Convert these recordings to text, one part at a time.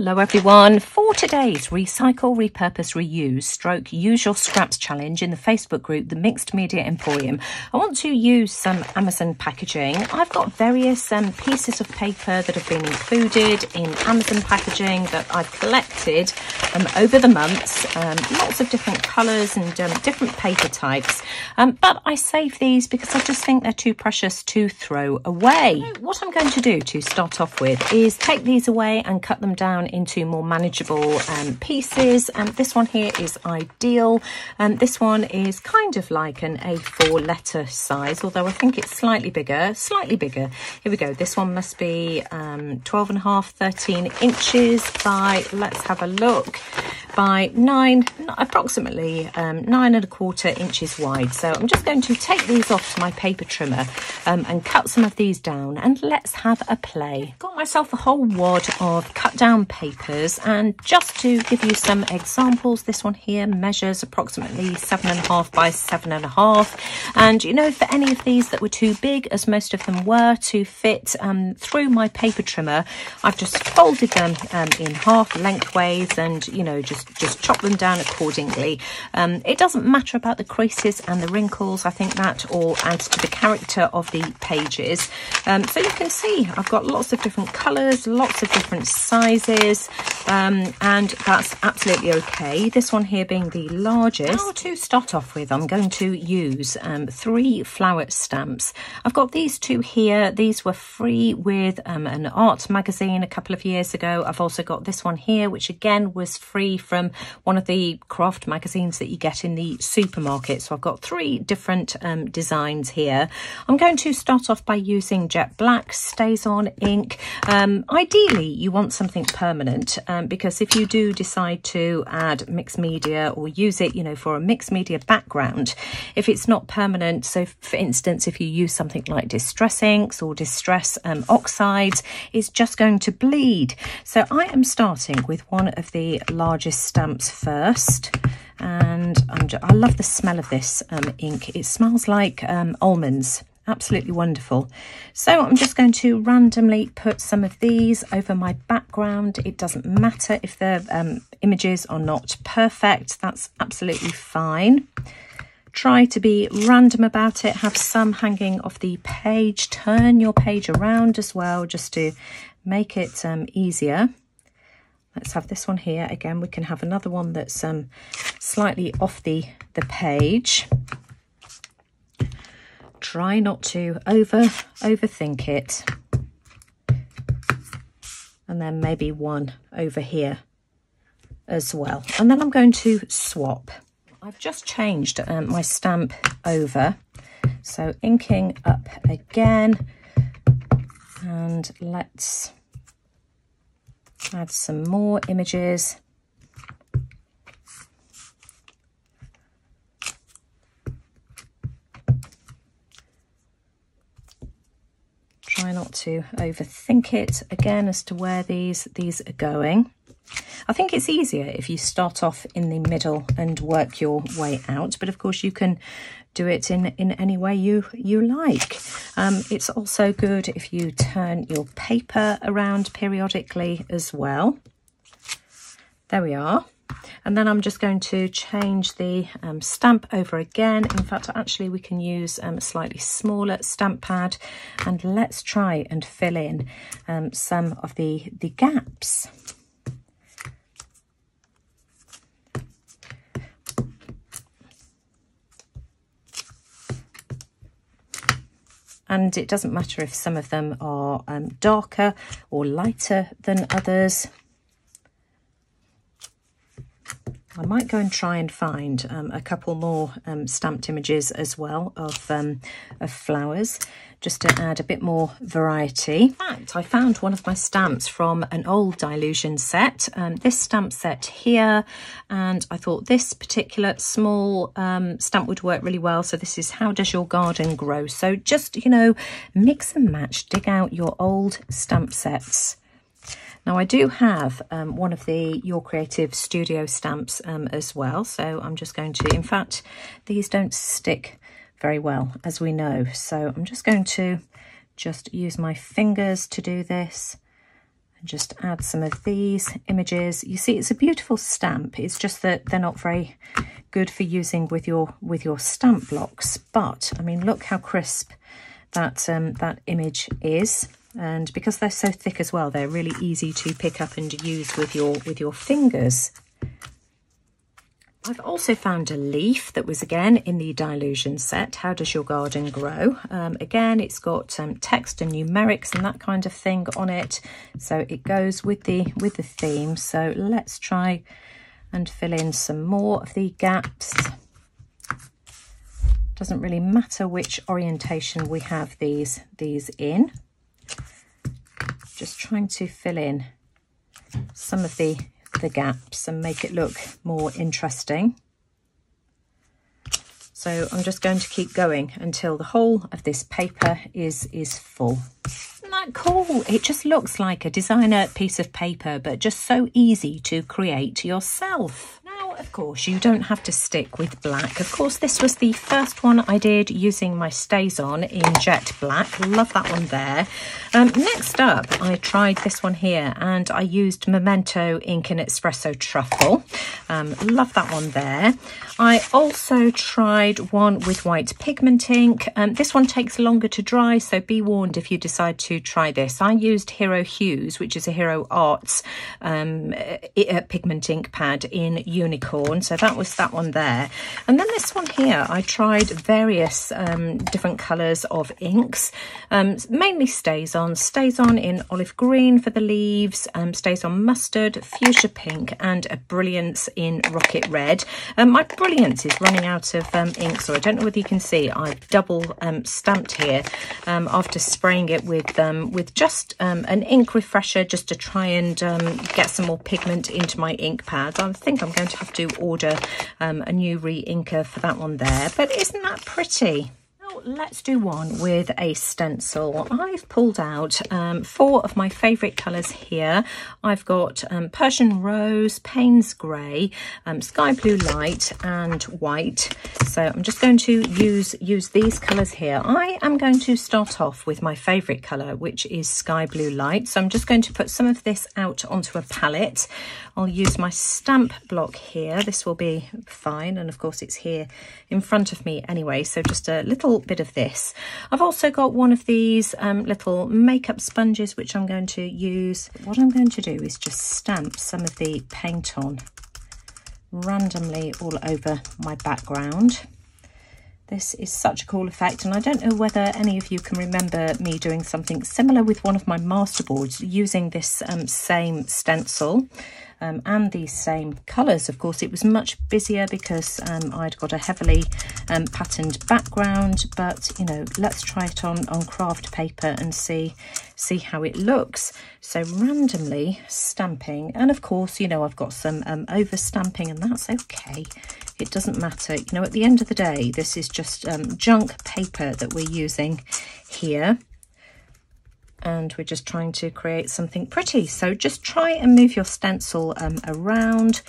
Hello everyone. For today's Recycle, Repurpose, Reuse stroke Use Your Scraps challenge in the Facebook group, The Mixed Media Emporium, I want to use some Amazon packaging. I've got various um, pieces of paper that have been included in Amazon packaging that I've collected um, over the months. Um, lots of different colours and um, different paper types. Um, but I save these because I just think they're too precious to throw away. What I'm going to do to start off with is take these away and cut them down into more manageable um, pieces. And um, this one here is ideal. And um, this one is kind of like an A4 letter size, although I think it's slightly bigger, slightly bigger. Here we go. This one must be um, 12 and a half, 13 inches by, let's have a look, by nine, approximately um, nine and a quarter inches wide. So I'm just going to take these off to my paper trimmer um, and cut some of these down and let's have a play. Got myself a whole wad of cut down papers and just to give you some examples, this one here measures approximately seven and a half by seven and a half. And you know, for any of these that were too big, as most of them were, to fit um, through my paper trimmer, I've just folded them um, in half lengthways and, you know, just just chop them down accordingly. Um, it doesn't matter about the creases and the wrinkles. I think that all adds to the character of the pages. Um, so you can see I've got lots of different colours, lots of different sizes, um, and that's absolutely okay. This one here being the largest. Now to start off with, I'm going to use um, three flower stamps. I've got these two here. These were free with um, an art magazine a couple of years ago. I've also got this one here, which again was free from one of the craft magazines that you get in the supermarket. So I've got three different um, designs here. I'm going to start off by using jet black StazOn ink. Um, ideally, you want something permanent um, because if you do decide to add mixed media or use it, you know, for a mixed media background, if it's not permanent, so for instance, if you use something like distress inks or distress um, oxides, it's just going to bleed. So I am starting with one of the largest stamps first and i love the smell of this um, ink. It smells like um, almonds, absolutely wonderful. So I'm just going to randomly put some of these over my background. It doesn't matter if the um, images are not perfect, that's absolutely fine. Try to be random about it, have some hanging off the page, turn your page around as well just to make it um, easier. Let's have this one here. Again, we can have another one that's um, slightly off the, the page. Try not to over overthink it. And then maybe one over here as well. And then I'm going to swap. I've just changed um, my stamp over. So inking up again. And let's add some more images. Try not to overthink it again as to where these, these are going. I think it's easier if you start off in the middle and work your way out, but of course you can do it in, in any way you, you like. Um, it's also good if you turn your paper around periodically as well. There we are. And then I'm just going to change the um, stamp over again. In fact, actually we can use um, a slightly smaller stamp pad and let's try and fill in um, some of the, the gaps. and it doesn't matter if some of them are um, darker or lighter than others. I might go and try and find um, a couple more um, stamped images as well of, um, of flowers just to add a bit more variety. In fact, I found one of my stamps from an old Dylusions set, um, this stamp set here, and I thought this particular small um, stamp would work really well. So this is How Does Your Garden Grow? So just, you know, mix and match, dig out your old stamp sets. Now I do have um, one of the Your Creative Studio stamps um, as well. So I'm just going to, in fact, these don't stick very well, as we know. So I'm just going to just use my fingers to do this and just add some of these images. You see, it's a beautiful stamp. It's just that they're not very good for using with your with your stamp blocks. But I mean, look how crisp that um, that image is. And because they're so thick as well, they're really easy to pick up and use with your with your fingers. I've also found a leaf that was again in the Dylusions set, How Does Your Garden Grow? Um, again, it's got um, text and numerics and that kind of thing on it. So it goes with the, with the theme. So let's try and fill in some more of the gaps. Doesn't really matter which orientation we have these, these in. Trying to fill in some of the the gaps and make it look more interesting. So I'm just going to keep going until the whole of this paper is, is full. Isn't that cool? It just looks like a designer piece of paper, but just so easy to create yourself of course, you don't have to stick with black. Of course, this was the first one I did using my StazOn in Jet Black. Love that one there. Um, next up, I tried this one here and I used Memento Ink and Espresso Truffle. Um, love that one there. I also tried one with white pigment ink. Um, this one takes longer to dry, so be warned if you decide to try this. I used Hero Hues, which is a Hero Arts um, pigment ink pad in Unicorn. So that was that one there. And then this one here, I tried various um, different colours of inks. Um, mainly On. StazOn in olive green for the leaves, um, On mustard, fuchsia pink, and a brilliance in rocket red. Um, my is running out of um, ink, so I don't know whether you can see. I've double um, stamped here um, after spraying it with um, with just um, an ink refresher just to try and get some more pigment into my ink pads. I think I'm going to have to order a new re-inker for that one there. But isn't that pretty? Let's do one with a stencil. I've pulled out um, four of my favourite colours here. I've got um, Persian Rose, Payne's Grey, um, Sky Blue Light and White. So I'm just going to use, use these colours here. I am going to start off with my favourite colour, which is Sky Blue Light. So I'm just going to put some of this out onto a palette. I'll use my stamp block here. This will be fine. And of course it's here in front of me anyway. So just a little bit of this. I've also got one of these um, little makeup sponges which I'm going to use. What I'm going to do is just stamp some of the paint on randomly all over my background. This is such a cool effect and I don't know whether any of you can remember me doing something similar with one of my masterboards using this um, same stencil um, and these same colours. Of course, it was much busier because um, I'd got a heavily um, patterned background, but you know, let's try it on, on craft paper and see, see how it looks. So randomly stamping, and of course, you know, I've got some um, over stamping and that's okay. It doesn't matter. You know, at the end of the day, this is just um, junk paper that we're using here and we're just trying to create something pretty. So just try and move your stencil um, around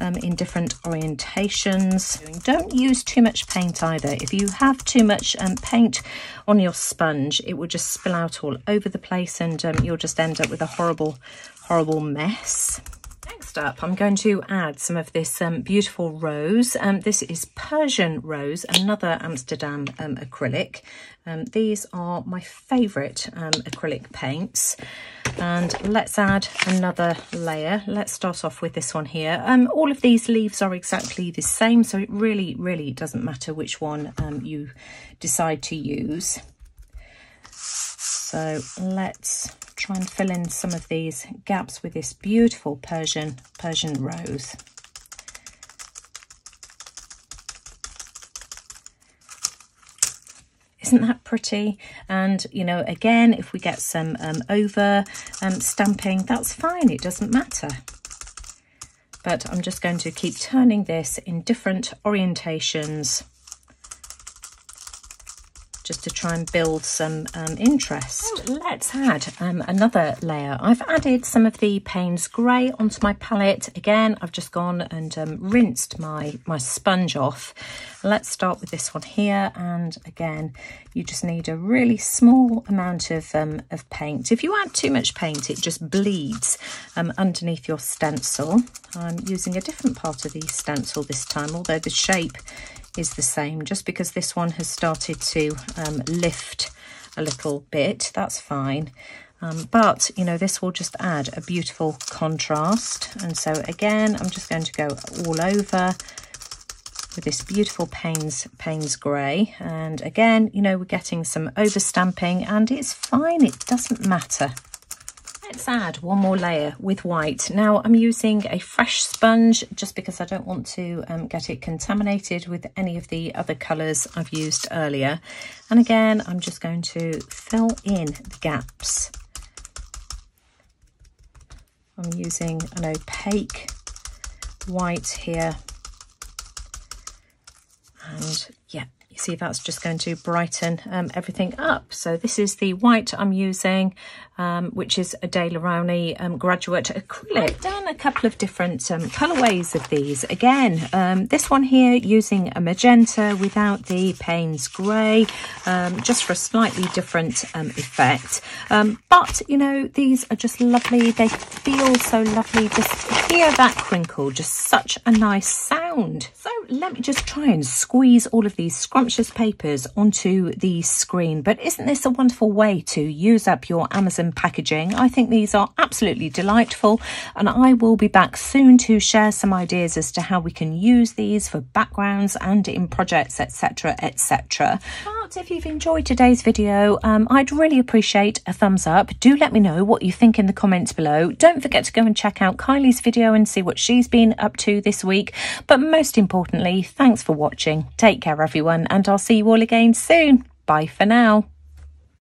um, in different orientations. Don't use too much paint either. If you have too much um, paint on your sponge, it will just spill out all over the place and um, you'll just end up with a horrible, horrible mess. Next up, I'm going to add some of this um, beautiful rose. Um, this is Persian Rose, another Amsterdam um, acrylic. Um, these are my favourite um, acrylic paints. And let's add another layer. Let's start off with this one here. Um, all of these leaves are exactly the same, so it really, really doesn't matter which one you decide to use. So let's try and fill in some of these gaps with this beautiful Persian, Persian rose. Isn't that pretty? And, you know, again, if we get some um, over um, stamping, that's fine. It doesn't matter. But I'm just going to keep turning this in different orientations to try and build some um, interest. Oh, let's add um, another layer. I've added some of the Payne's Grey onto my palette. Again, I've just gone and um, rinsed my, my sponge off. Let's start with this one here. And again, you just need a really small amount of, um, of paint. If you add too much paint, it just bleeds um, underneath your stencil. I'm using a different part of the stencil this time, although the shape is the same just because this one has started to um, lift a little bit that's fine. Um, but you know this will just add a beautiful contrast. And so again I'm just going to go all over with this beautiful Payne's Payne's grey. And again you know we're getting some overstamping and it's fine it doesn't matter Let's add one more layer with white. Now I'm using a fresh sponge just because I don't want to um, get it contaminated with any of the other colours I've used earlier. And again, I'm just going to fill in the gaps. I'm using an opaque white here. And yeah, you see that's just going to brighten um, everything up. So this is the white I'm using, um, which is a Daler-Rowney um, Graduate Acrylic. I've done a couple of different um, colourways of these. Again, um, this one here using a magenta without the Payne's Grey, um, just for a slightly different effect. but, you know, these are just lovely. They feel so lovely. Just hear that crinkle, just such a nice sound. So let me just try and squeeze all of these scrumptious papers onto the screen. But isn't this a wonderful way to use up your Amazon packaging? I think these are absolutely delightful and I will be back soon to share some ideas as to how we can use these for backgrounds and in projects, etc, etc. If you've enjoyed today's video, um, I'd really appreciate a thumbs up. Do let me know what you think in the comments below. Don't forget to go and check out Kylie's video and see what she's been up to this week. But most importantly, thanks for watching. Take care, everyone, and I'll see you all again soon. Bye for now.